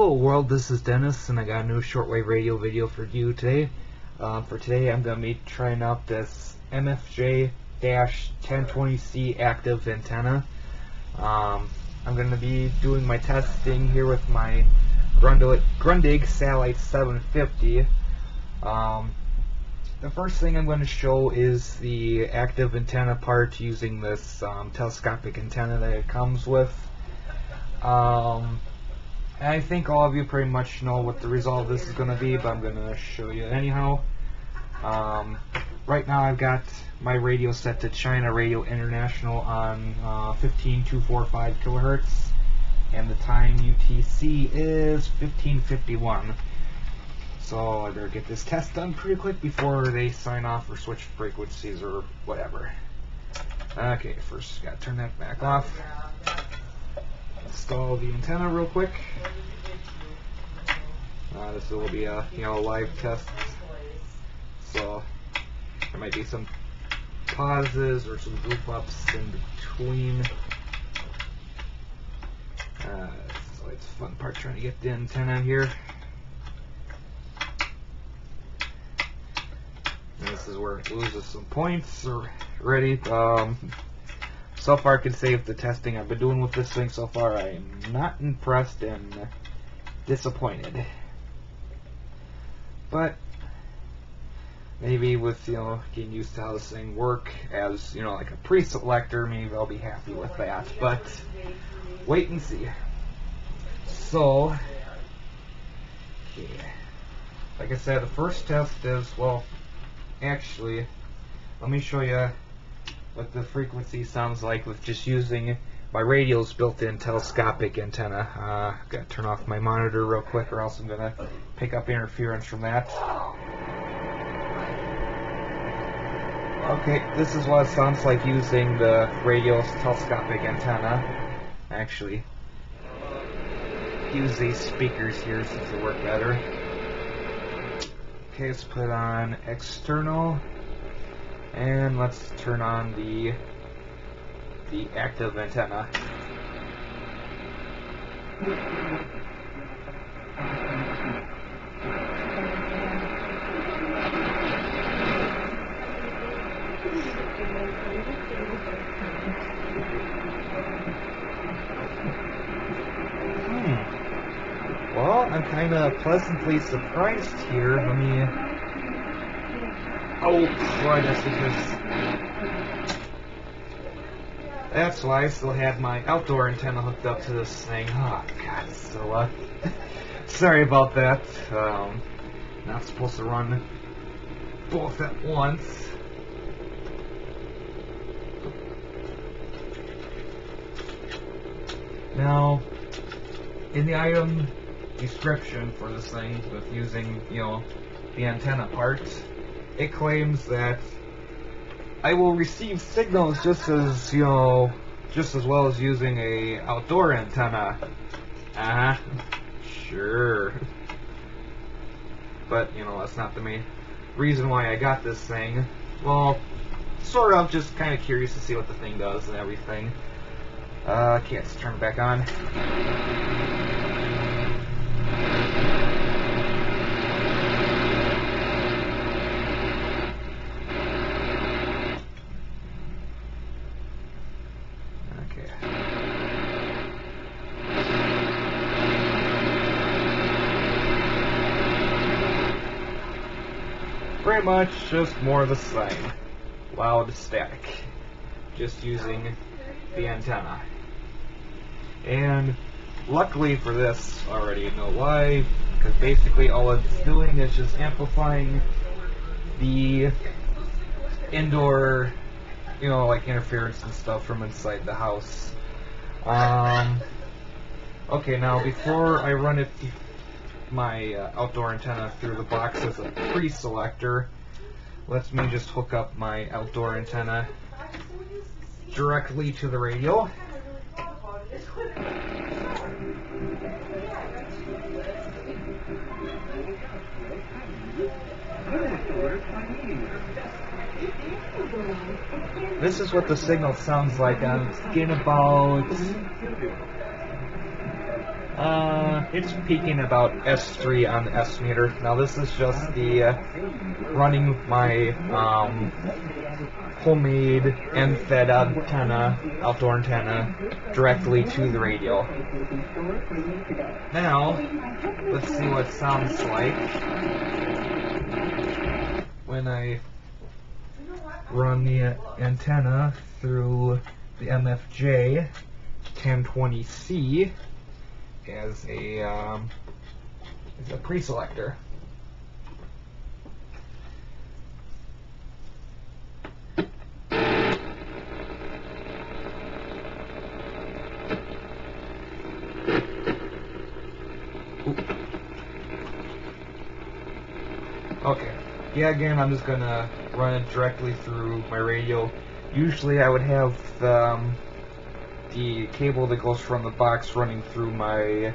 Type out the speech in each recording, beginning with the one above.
Hello world, this is Dennis and I got a new shortwave radio video for you today. Uh, for today I'm going to be trying out this MFJ-1020C active antenna. Um, I'm going to be doing my testing here with my Grundig, Satellite 750. Um, the first thing I'm going to show is the active antenna part using this um, telescopic antenna that it comes with. Um, I think all of you pretty much know what the result of this is going to be, but I'm going to show you anyhow. Um, right now I've got my radio set to China Radio International on uh, 15245 kilohertz, and the time UTC is 1551. So I better get this test done pretty quick before they sign off or switch frequencies or whatever. Okay, first got to turn that back off install the antenna real quick. Uh, this will be a you know live test, so there might be some pauses or some goof ups in between. Uh, so it's a fun part trying to get the antenna here. And this is where it loses some points already. Um, so far I can say of the testing I've been doing with this thing so far, I am not impressed and disappointed. But maybe with you know getting used to how this thing work as you know like a pre-selector, maybe I'll be happy with that. But wait and see. So, okay. like I said, the first test is well, actually, let me show you what the frequency sounds like with just using my radio's built-in telescopic antenna. Uh, gotta turn off my monitor real quick or else I'm gonna pick up interference from that. Okay, this is what it sounds like using the radio's telescopic antenna. Actually, use these speakers here since they work better. Okay, let's put on external and let's turn on the the active antenna. Hmm. Well, I'm kind of pleasantly surprised here. Let me Oh, that's because... That's why I still had my outdoor antenna hooked up to this thing. Oh, God, so, uh... sorry about that. Um, not supposed to run both at once. Now, in the item description for this thing, with using, you know, the antenna parts, it claims that I will receive signals just as, you know, just as well as using a outdoor antenna. Uh-huh. Sure. But, you know, that's not the main reason why I got this thing. Well, sort of, just kind of curious to see what the thing does and everything. Uh, let's turn it back on. Pretty much just more of the same. Loud static. Just using the antenna. And luckily for this, already know why, because basically all it's doing is just amplifying the indoor, you know, like interference and stuff from inside the house. Um, okay, now before I run it my uh, outdoor antenna through the box as a pre-selector lets me just hook up my outdoor antenna directly to the radio. This is what the signal sounds like. I'm getting about Uh, it's peaking about S3 on the S meter. Now this is just the uh, running my um, homemade end fed antenna, outdoor antenna, directly to the radio. Now, let's see what it sounds like when I run the antenna through the MFJ 1020C as a um, as a pre-selector. Okay. Yeah, again, I'm just gonna run it directly through my radio. Usually I would have um, the cable that goes from the box running through my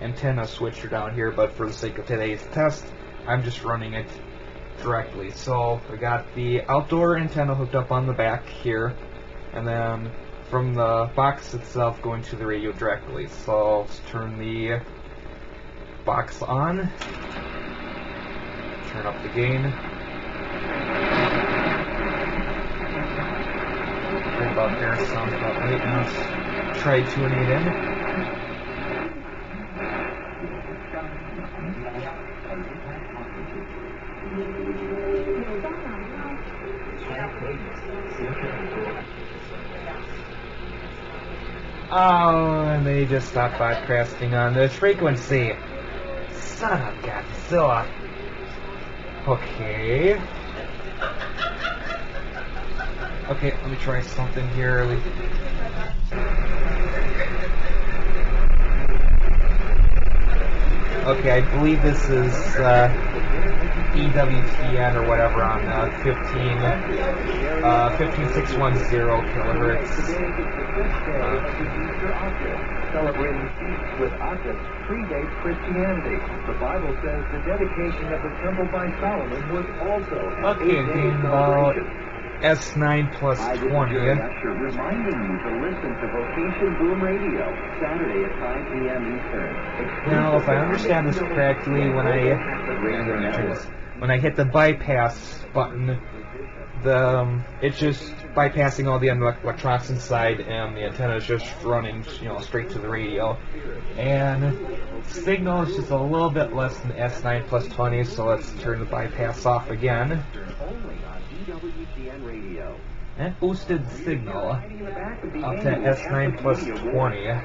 antenna switcher down here, but for the sake of today's test, I'm just running it directly. So I got the outdoor antenna hooked up on the back here, and then from the box itself going to the radio directly. So let's turn the box on, turn up the gain. Right about there, sounds about right. Let's try tuning it in. Oh, and they just stopped broadcasting on this frequency. Son of Godzilla. Okay. Okay, let me try something here. Okay, I believe this is uh, EWTN or whatever on uh, 15, uh, 15610 kilohertz. Uh, Celebrating feasts with objects predates Christianity. The Bible says the dedication of the temple by Solomon was also an okay, eight-day celebration. S9 plus Hi, this is 20. Jerry reminding you to listen to Vocation Boom Radio, Saturday at 5 p.m. Eastern. Now, if I understand this correctly, when I when I hit the bypass button, the um, it's just bypassing all the electronics inside, and the antenna is just running, you know, straight to the radio. And signal is just a little bit less than S9 plus 20, so let's turn the bypass off again. EWTN Radio. And boosted signal up to S9 plus 20.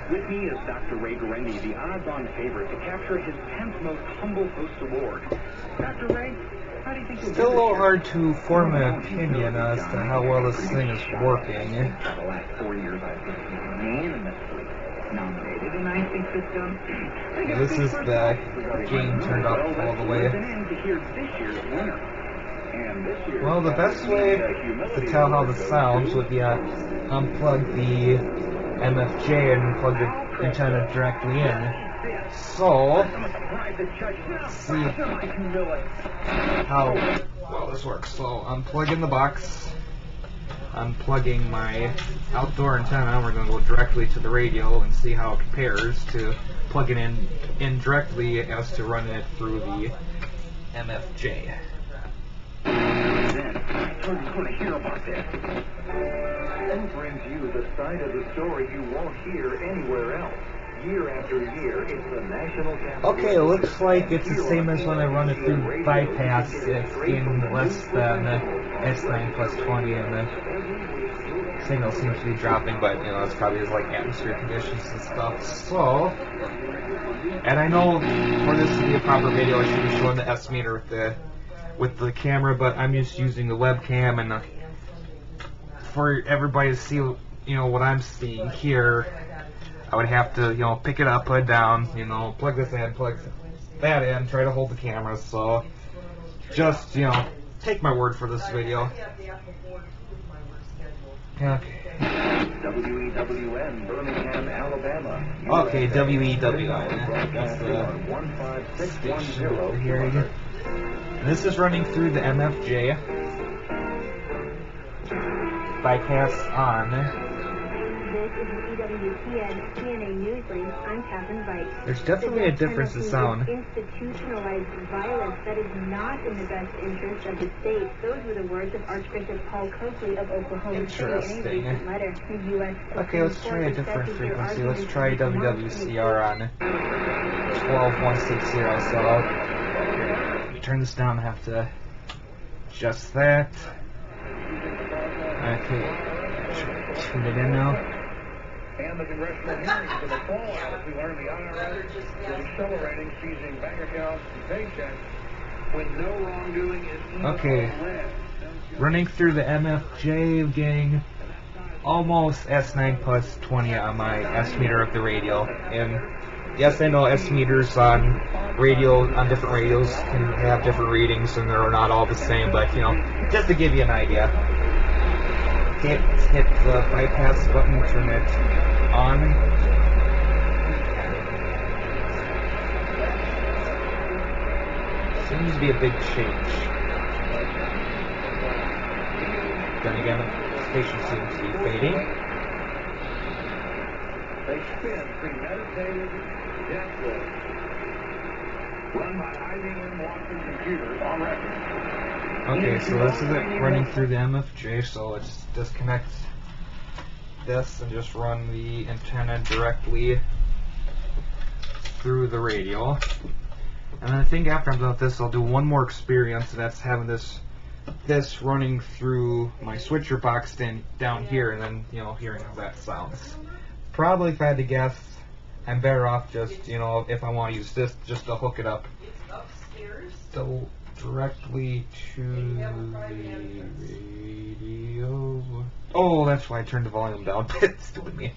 With me is Dr. Ray Guarendi, the odds-on favorite to capture his 10th most humble host award. Dr. Ray, how do you think Still a little hard to form an opinion as to how well this thing is working. The last four years, I've been unanimously nominated, and I think that, um, This is the gain turned up all the way. Well, the best way to tell how this sounds would be uh, unplug the MFJ and plug the antenna directly in. So, see how well this works. So, unplugging the box, unplugging my outdoor antenna. We're going to go directly to the radio and see how it compares to plugging in in directly as to running it through the MFJ. Then, we're going to hear about that. And brings you the side of the story you won't hear anywhere else. Year after year, it's the national capital. Okay, it looks like it's the same as when I run it through bypass. It's in less than S9 plus 20, and the signal seems to be dropping, but you know, it's probably just like atmosphere conditions and stuff. So, and I know for this to be a proper video, I should be showing the S meter with the with the camera, but I'm just using the webcam, and uh, for everybody to see, you know, what I'm seeing here. I would have to, you know, pick it up, put it down, you know, plug this in, plug that in, try to hold the camera. So, just, you know, take my word for this video. Okay. WEWN, Birmingham, Alabama. Okay, WEWN. That's the One five six one station here. This is running through the MFJ. Bypass on. This is an EWTN CNA News Link. I'm Catherine Veit. There's definitely a difference in sound. Institutionalized violence that is not in the best interest of the state. Those were the words of Archbishop Paul Coakley of Oklahoma Interesting. recent letter. The U.S. Okay, let's try a different frequency. Let's try WWCR on 12160. So turn this down. I have to adjust that. Okay, tune it in now. And the congressional hearings for the fallout as we learn the IRS is accelerating seizing bank accounts and paychecks when no wrongdoing is Okay. Running through the MFJ gang, almost S9 plus 20 on my S meter of the radio. And yes, I know S meters on radio on different radios can have different readings and they're not all the same, but you know, just to give you an idea. Hit hit the bypass button, turn it on. Seems to be a big change. Then again, the station seems to be fading. They spin premeditated death lists run by IBM Watson computers on record. Okay, so this isn't running through the MFJ, so let's disconnect this and just run the antenna directly through the radio. And I think after I'm done with this, I'll do one more experience, and that's having this this running through my switcher box dan- down here, and then you know hearing how that sounds. Probably, if I had to guess, I'm better off just you know if I want to use this just to hook it up so directly to the radio. Oh, that's why I turned the volume down. It's stupid me.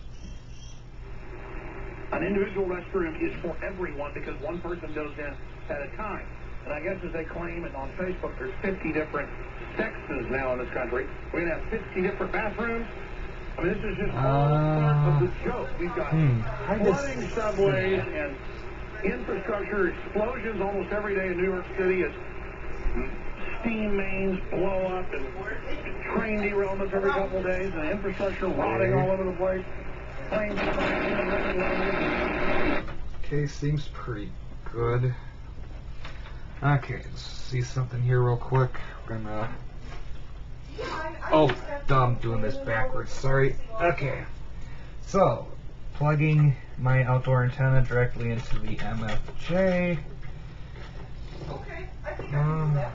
An individual restroom is for everyone because one person goes in at a time. And I guess as they claim, and on Facebook, there's 50 different sexes now in this country. We're going to have 50 different bathrooms. I mean, this is just all part of the joke. We've got hmm, flooding subways and infrastructure explosions almost every day in New York City as steam mains blow up and train derailments every couple of days and infrastructure rotting all over the place. Okay, seems pretty good. Okay, let's see something here real quick. We're gonna. Oh, dumb, doing this backwards. Sorry. Okay. So, plugging my outdoor antenna directly into the MFJ. Okay, I think I can um, do that.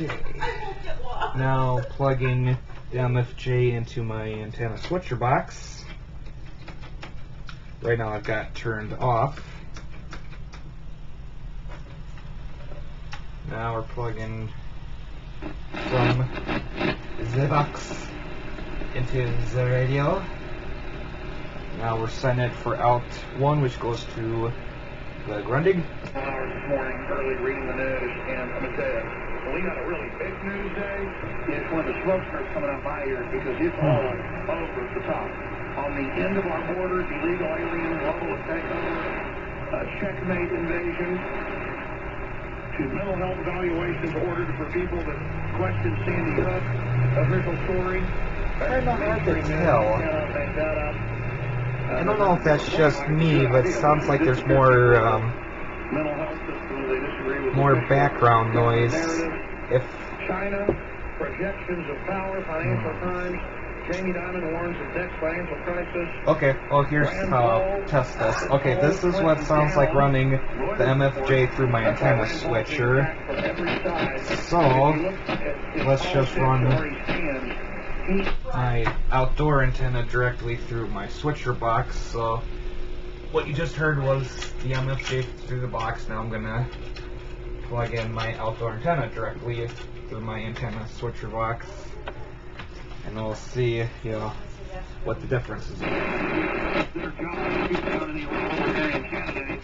Okay. I won't get lost. Now plugging the MFJ into my antenna switcher box. Right now I've got turned off. Now we're plugging from the box into the radio. Now we're sending it for out one, which goes to the Grundig. hours this morning, early reading the news, and I'm going to tell you, we got a really big news day, it's when the smoke starts coming out my ears because it's all over the top. On the end of our borders, illegal alien global takeover, a uh, checkmate invasion, to mental health evaluations ordered for people that question Sandy Hook, official story. I don't know to tell. you cannot make that up. I don't know if that's just me, but it sounds like there's more um, mental health systems they disagree with. more background noise. If China, projections of power, financial times. Jamie Dimon warns of next financial crisis. okay, well here's how I'll test this. Okay, this is what sounds like running the MFJ through my antenna switcher. So, let's just run my outdoor antenna directly through my switcher box. So what you just heard was the MFJ through the box. Now I'm gonna plug in my outdoor antenna directly through my antenna switcher box, and we'll see, you know, what the difference is. Their job is to keep down any Republican candidate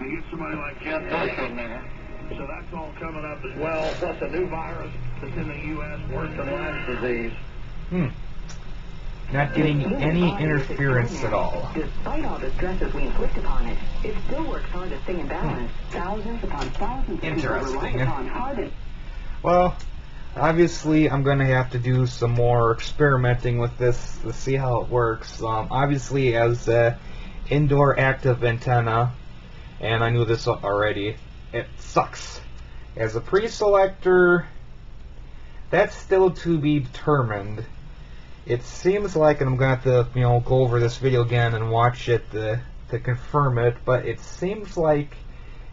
and get somebody like Jeb Bush in there. So that's all coming up as well. Plus a new virus that's in the U.S. worse than Lyme's disease. Hmm. Not getting any interference at all. Despite all the stresses we inflict upon it, it still works hard to stay in balance. Thousands upon thousands of people rely Interesting. upon hard and Well, obviously I'm gonna have to do some more experimenting with this to see how it works. Um, obviously, as an indoor active antenna, and I knew this already, it sucks. As a pre-selector, that's still to be determined. It seems like, and I'm gonna have to, you know, go over this video again and watch it to, to confirm it, but it seems like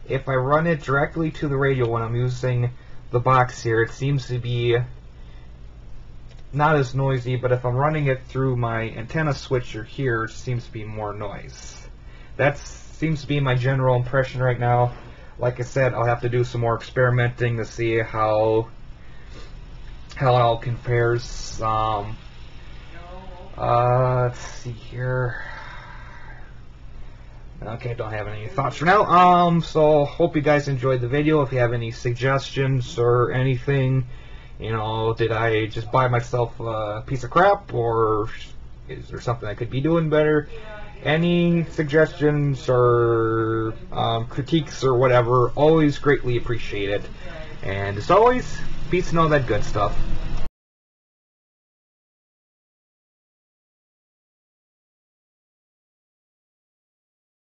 if I run it directly to the radio when I'm using the box here, it seems to be not as noisy, but if I'm running it through my antenna switcher here, it seems to be more noise. That seems to be my general impression right now. Like I said, I'll have to do some more experimenting to see how how it all compares. Um, uh, let's see here. Okay, don't have any thoughts for now. Um, so hope you guys enjoyed the video. If you have any suggestions or anything, you know, did I just buy myself a piece of crap, or is there something I could be doing better? Any suggestions or um, critiques or whatever, always greatly appreciated. And as always, peace and all that good stuff.